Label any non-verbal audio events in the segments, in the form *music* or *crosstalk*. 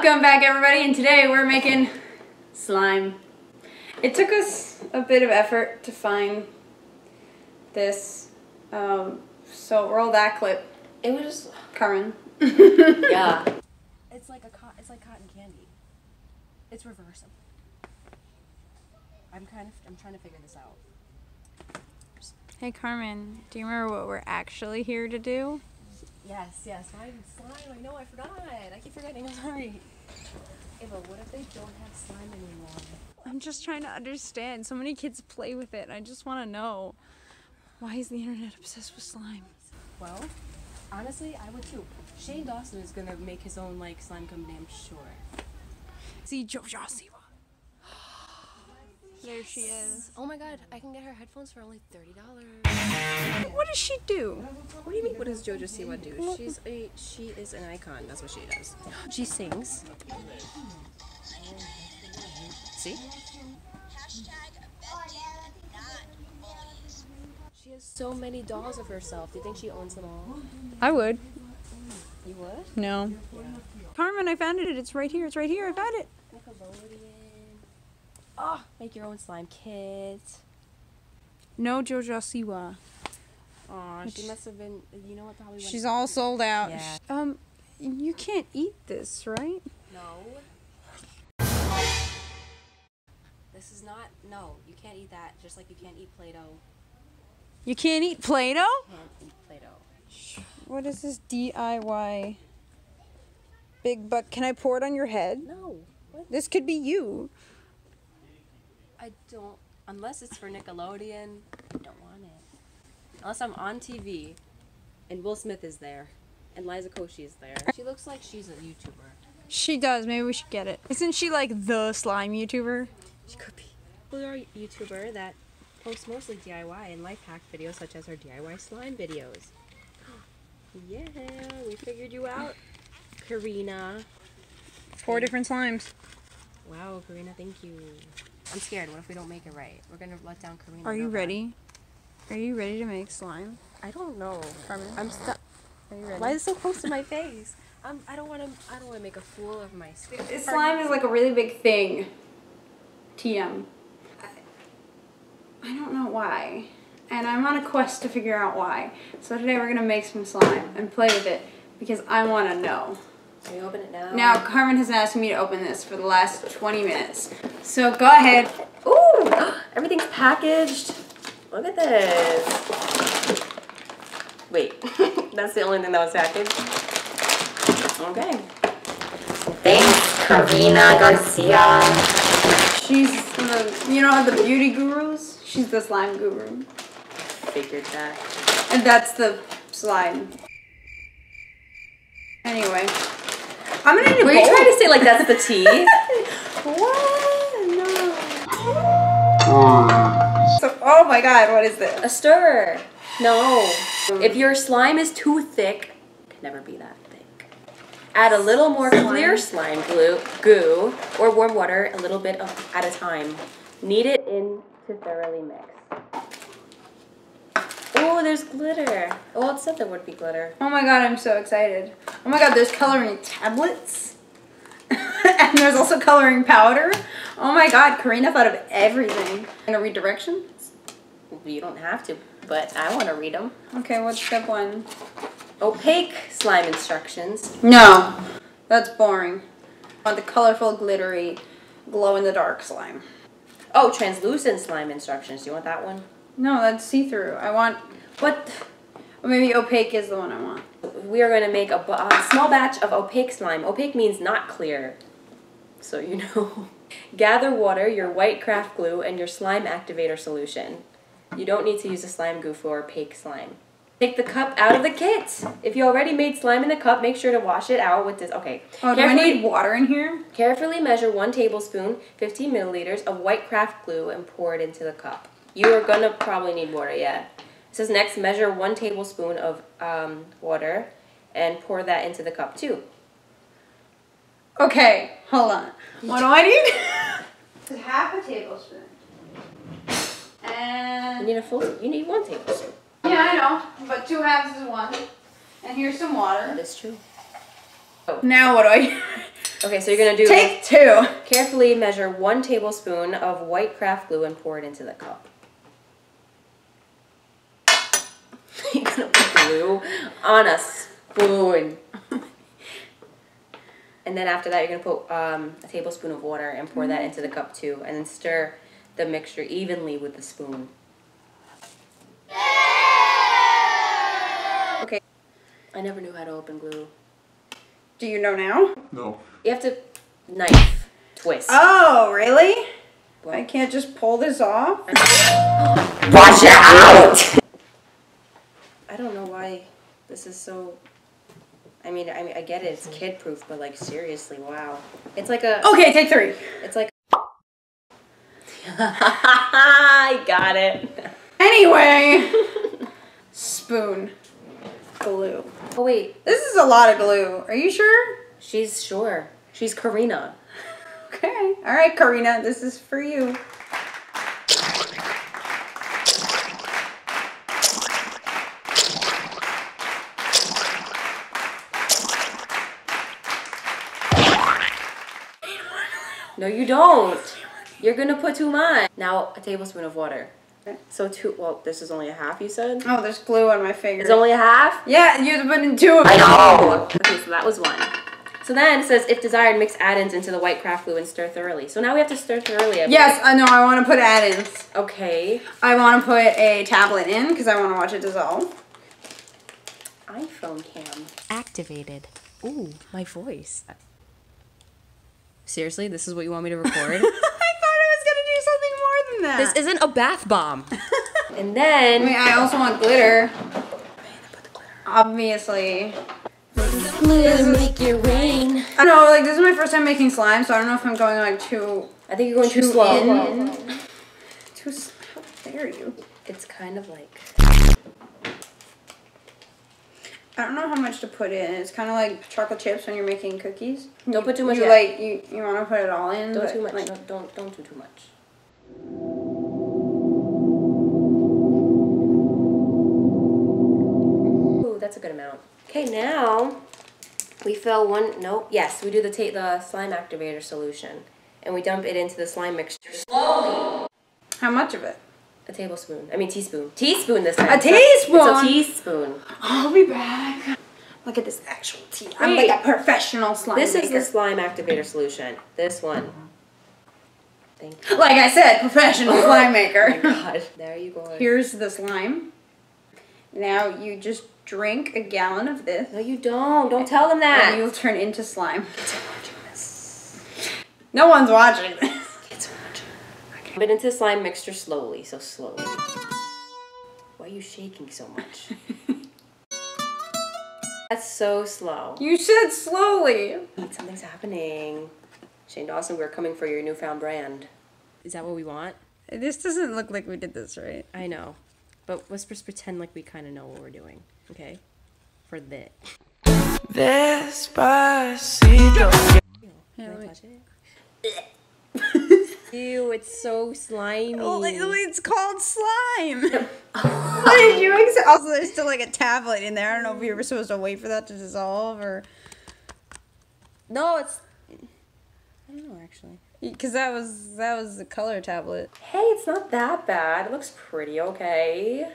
Welcome back everybody and today we're making slime. It took us a bit of effort to find this. Um, so roll that clip. It was just Carmen. *laughs* yeah. It's like a co- it's like cotton candy. It's reversible. I'm kind of I'm trying to figure this out. Hey Carmen, do you remember what we're actually here to do? Yes, yes. Slime, slime. I know. I forgot. I keep forgetting. I'm sorry. Ava, what if they don't have slime anymore? I'm just trying to understand. So many kids play with it I just want to know. Why is the internet obsessed with slime? Well, honestly, I would too. Shane Dawson is gonna make his own like slime company. I'm sure. See Jojo Siwa. There she is. Oh my God! I can get her headphones for only thirty dollars. What does she do? What do you mean? What does JoJo Siwa do? She's a she is an icon. That's what she does. She sings. See? She has so many dolls of herself. Do you think she owns them all? I would. You would? No. Carmen, I found it. It's right here. It's right here. I found it. Oh, make your own slime kits. No Jojo Siwa. Aw, she must have been. You know what? Probably. went- She's all sold out. Yeah. Um, you can't eat this, right? No. This is not. No, you can't eat that. Just like you can't eat Play-Doh. You can't eat Play-Doh? Can't eat Play-Doh. What is this DIY? Big butt. Can I pour it on your head? No. What? This could be you. I don't. Unless it's for Nickelodeon, I don't want it. Unless I'm on TV, and Will Smith is there, and Liza Koshy is there. She looks like she's a YouTuber. She does. Maybe we should get it. Isn't she like the slime YouTuber? She could be. We are a YouTuber that posts mostly DIY and life hack videos, such as her DIY slime videos. *gasps* Yeah, we figured you out, Karina. Four different slimes. Wow, Karina, thank you. I'm scared. What if we don't make it right? We're gonna let down Karina. Are you real bad. ready? Are you ready to make slime? I don't know. Carmen? I'm stuck. Are you ready? Why is it so close to my *laughs* face? I'm, I don't want to. I don't want to make a fool of myself. Slime is like a really big thing. TM. I, I don't know why. And I'm on a quest to figure out why. So today we're gonna make some slime and play with it because I wanna know. Can you open it now? Now Carmen has asked me to open this for the last 20 minutes. So go ahead. Ooh, *gasps* everything's packaged. Look at this. Wait, *laughs* that's the only thing that was packaged. Okay. Thanks, Karina Garcia. She's the, you know the beauty gurus? She's the slime guru. Figured that. And that's the slime. Anyway. I'm gonna need a Were you trying to say like that's the tea? *laughs* What? No. So, oh my god, what is this? a stir. No. If your slime is too thick, it can never be that thick. Add a little more clear slime glue, goo, or warm water, a little bit of, at a time. Knead it in to thoroughly mix. Oh, there's glitter. Well, it said there would be glitter. Oh my god, I'm so excited. Oh my god, there's coloring tablets. *laughs* and there's also coloring powder. Oh my god, Karina thought of everything. Gonna read directions? You don't have to, but I want to read them. Okay, what's step one? Opaque slime instructions. No, that's boring. I want the colorful, glittery, glow in the dark slime. Oh, translucent slime instructions. Do you want that one? No, that's see-through. I want, what? Or maybe opaque is the one I want. We are going to make a, a small batch of opaque slime. Opaque means not clear, so you know. *laughs* Gather water, your white craft glue, and your slime activator solution. You don't need to use a slime goo for opaque slime. Take the cup out of the kit. If you already made slime in the cup, make sure to wash it out with this. Okay. Oh, do I need water in here? Carefully measure one tablespoon, 15 milliliters of white craft glue and pour it into the cup. You are gonna probably need water, yeah. It says next, measure one tablespoon of um, water and pour that into the cup too. Okay, hold on. What do I need? Half a tablespoon. And you need a full, you need one tablespoon. yeah, I know, but two halves is one. And here's some water. That is true. Now what do I? *laughs* Okay, so you're gonna do Take two. carefully measure one tablespoon of white craft glue and pour it into the cup. you're gonna put glue on a spoon. And then after that, you're gonna put um, a tablespoon of water and pour that into the cup too, and then stir the mixture evenly with the spoon. Okay. I never knew how to open glue. Do you know now? No. You have to knife twist. Oh, really? What? I can't just pull this off? *gasps* Watch out! I don't know why this is so. I mean, I mean, I get it. It's kid proof, but like seriously, wow. It's like a. Okay, take three. It's like. *laughs* I got it. Anyway. *laughs* Spoon. Glue. Oh wait, This is a lot of glue. Are you sure? she's sure. She's Karina. *laughs* Okay. All right, Karina, this is for you. No, you don't. You're gonna put too much. Now a tablespoon of water. Okay. So two. Well, this is only a half. You said. Oh, there's glue on my finger. It's only a half. yeah, you have to put in two of I them. know! Okay, so that was one. So then it says, if desired, mix add-ins into the white craft glue and stir thoroughly. So now we have to stir thoroughly. I Yes, I know. I want to put add-ins. Okay. I want to put a tablet in because I want to watch it dissolve. iPhone cam. activated. Ooh, my voice. Seriously, this is what you want me to *laughs* record? I thought I was gonna do something more than that. this isn't a bath bomb. *laughs* And I then mean, I also want glitter. Obviously. glitter make your rain. I don't know, like this is my first time making slime, so I don't know if I'm going like too I think you're going too, too slow. in. Too s- how dare you? It's kind of like I don't know how much to put in. It's kind of like chocolate chips when you're making cookies. Don't put too much You yet. like you you want to put it all in. don't but, too much. Like, don't, don't don't do too much. Ooh, that's a good amount. Okay, now we fill one. Nope. Yes, we do the ta- the slime activator solution, and we dump it into the slime mixture slowly. How much of it? A tablespoon. I mean teaspoon. Teaspoon this time. A teaspoon? It's a teaspoon. I'll be back. Look at this actual tea. I'm Wait. like a professional slime This is the slime activator solution. This one. Thank you. like I said, professional *laughs* oh slime maker. Oh my God. There you go. Here's the slime. Now you just drink a gallon of this, No, you don't. Don't tell them that. and you'll turn into slime. No one's watching this. Put it into the slime mixture slowly, so slowly. Why are you shaking so much? *laughs* That's so slow. You said slowly. Something's happening. Shane Dawson, we're coming for your newfound brand. Is that what we want? This doesn't look like we did this right. I know. But let's just pretend like we kind of know what we're doing, okay? For this. Despacito. Yeah, Can I touch it? *laughs* Ew, it's so slimy. Oh, oh it's called slime. *laughs* what did you ex- Also, there's still like a tablet in there. I don't know if you were supposed to wait for that to dissolve or no, it's. I don't know actually. because that was that was the color tablet. Hey, it's not that bad. It looks pretty okay.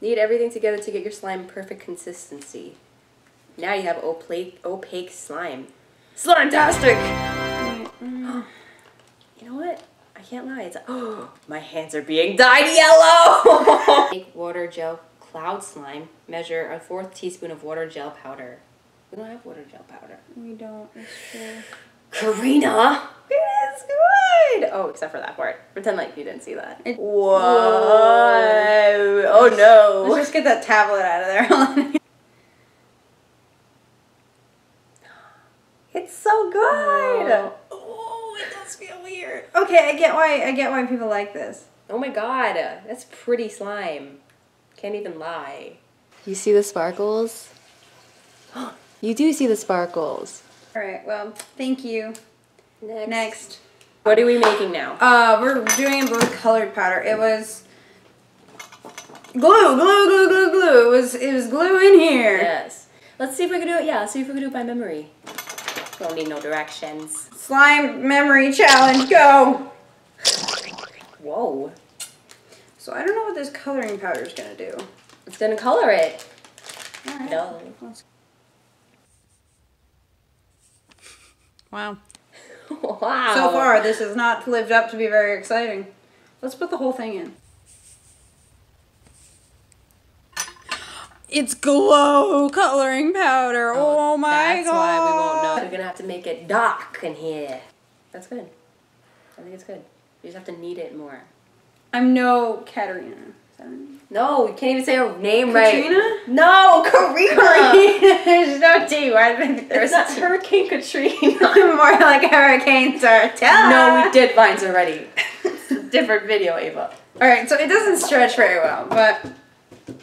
Knead everything together to get your slime perfect consistency. Now you have opaque, opaque slime. Slime-tastic! You know what? I can't lie. It's oh, *gasps* my hands are being dyed yellow. *laughs* Make water gel cloud slime. Measure a fourth teaspoon of water gel powder. We don't have water gel powder. We don't. It's true. Karina, it is good. Oh, except for that part. Pretend like you didn't see that. It- Whoa! Oh no! Let's just get that tablet out of there. *laughs* It's so good. oh, it does feel weird. Okay, I get why I get why people like this. Oh my god, that's pretty slime. Can't even lie. You see the sparkles? *gasps* you do see the sparkles. All right. Well, thank you. Next. Next. What are we making now? Uh, we're doing it with colored powder. It was glue, glue, glue, glue, glue. It was it was glue in here. Yes. Let's see if we can do it. Yeah, let's see if we can do it by memory. Won't need no directions. Slime memory challenge, go! Whoa. So I don't know what this coloring powder is gonna do. It's gonna color it. Alright. No. Wow. *laughs* wow. So far, this has not lived up to be very exciting. Let's put the whole thing in. It's glow coloring powder. Oh, oh my That's god. why we won't know. We're gonna have to make it dark in here. That's good. I think it's good. You just have to knead it more. I'm no Katarina. Is that her name? No, you can't even say her name right. Katrina? right. No, Karina. *laughs* There's no T. Why did I think There's there's not a? Hurricane Katrina. *laughs* I'm more like Hurricane Sartella. no, we did vines already. *laughs* different video, Ava. Alright, so it doesn't stretch very well, but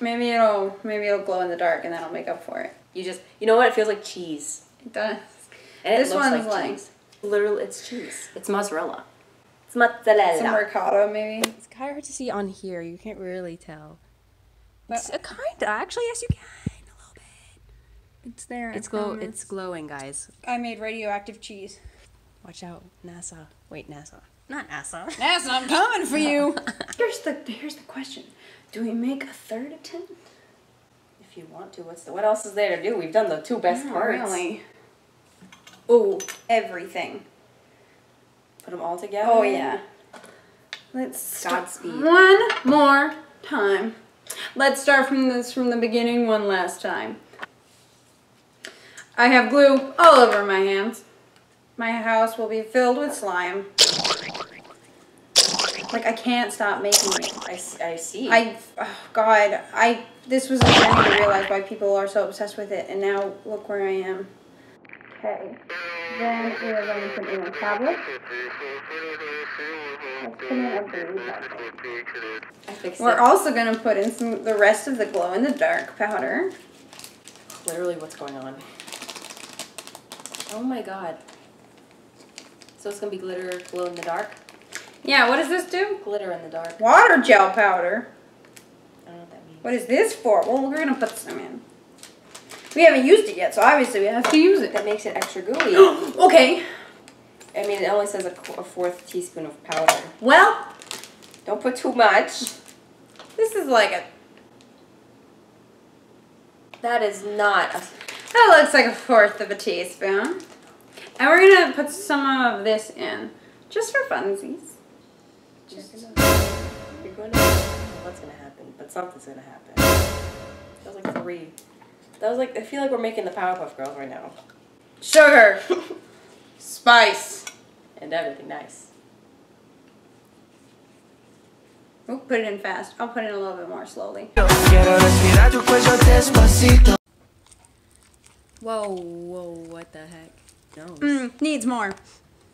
maybe it'll maybe it'll glow in the dark and that'll make up for it. You just, you know what? It feels like cheese. It does. And it This looks one's like, like- Literally, it's cheese. It's mozzarella. It's mozzarella. Some ricotta, maybe. It's kind of hard to see on here. You can't really tell. But- It's a kind of actually yes you can a little bit. It's there. It's glow. It's glowing, guys. I made radioactive cheese. Watch out, NASA. Wait, NASA. Not NASA. NASA, I'm coming for you. *laughs* here's the here's the question: Do we make a third attempt? If you want to, what's the, what else is there to do? We've done the two best Not parts. really. Oh, everything. Put them all together. Oh yeah. Let's start Godspeed. one more time. Let's start from this from the beginning one last time. I have glue all over my hands. My house will be filled with slime. Like I can't stop making it. I, I see. I, oh God, I, this was a journey to realize why people are so obsessed with it, and now look where I am. Okay. Then we are going to put in a tablet. Let's put in a blue tablet. I fixed We're it. also going to put in some the rest of the glow in the dark powder. Literally, what's going on? Oh my god. So it's gonna be glitter, glow in the dark. Yeah, what does this do? Glitter in the dark. Water gel powder. I don't know what that means. What is this for? Well, we're going to put some in. We haven't used it yet, so obviously we have to use it. That makes it extra gooey. *gasps* okay. I mean, it only says a, qu- a fourth teaspoon of powder. Well, Don't put too much. this is like a That is not a. That looks like a fourth of a teaspoon. And we're gonna put some of this in, just for funsies. Just, you're going to. I don't know what's gonna happen, but something's gonna happen. That was like three. That was like. I feel like we're making the Powerpuff Girls right now. Sugar, spice. And everything nice. Ooh, put it in fast. I'll put it in a little bit more slowly. Quiero respirar tu cuello despacito. Whoa, whoa, what the heck? No. Mm, needs more.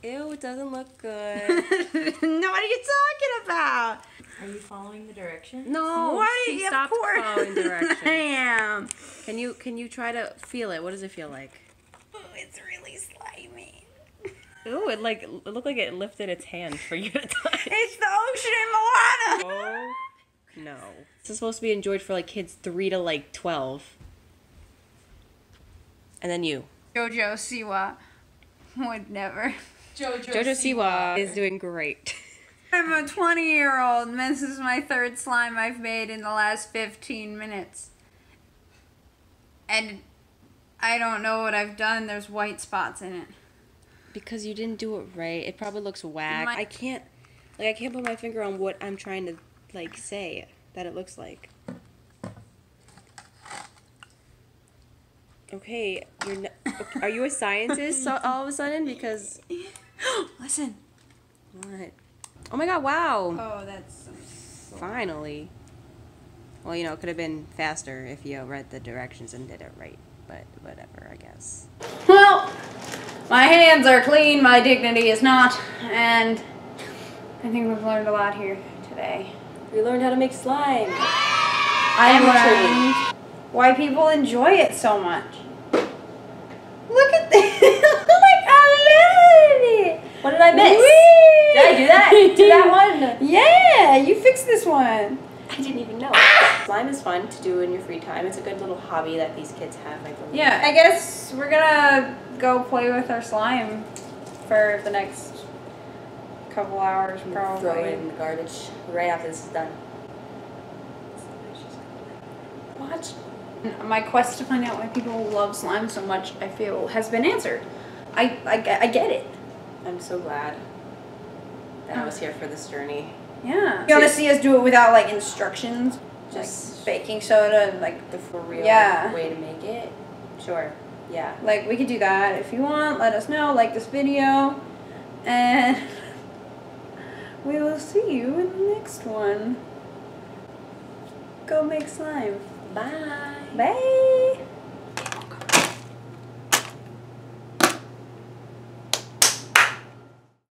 Ew, it doesn't look good. *laughs* No, what are you talking about? Are you following the directions? no, What are she you? stopped of course. following I *laughs* directions. am. Can you can you try to feel it? What does it feel like? Ooh, it's really slimy. Ooh, it like it looked like it lifted its hand for you to touch. It's the ocean in Moana. *laughs* Oh no. This is supposed to be enjoyed for like kids three to like twelve. And then you. Jojo Siwa would never. Jojo, Jojo Siwa is doing great. *laughs* I'm a 20 year old, and this is my third slime I've made in the last 15 minutes. And I don't know what I've done. There's white spots in it. Because you didn't do it right. It probably looks whack. My- I can't like I can't put my finger on what I'm trying to like say that it looks like. Okay, you're not, *laughs* are you a scientist all of a sudden because *gasps* Listen. what? Oh my god, wow. Oh, that's. Finally. Well, you know, it could have been faster if you read the directions and did it right, but whatever, I guess. Well, my hands are clean, my dignity is not, and I think we've learned a lot here today. We learned how to make slime. I learned why people enjoy it so much. Look at this! like I love it. What did I miss? *laughs* Do that? One? Yeah, you fixed this one. I didn't even know. Ah! Slime is fun to do in your free time. It's a good little hobby that these kids have, I believe. Yeah, I guess we're gonna go play with our slime for the next couple hours, I'm Throw it probably. in the garbage right after this is done. Watch. My quest to find out why people love slime so much, I feel, has been answered. I, I, I get it. I'm so glad that I was here for this journey. Yeah. You want to see us do it without like instructions? Just like baking soda and like the for real Yeah. way to make it. Sure. Yeah. Like, we could do that. If you want, let us know. Like this video. And *laughs* we will see you in the next one. Go make slime. Bye. Bye.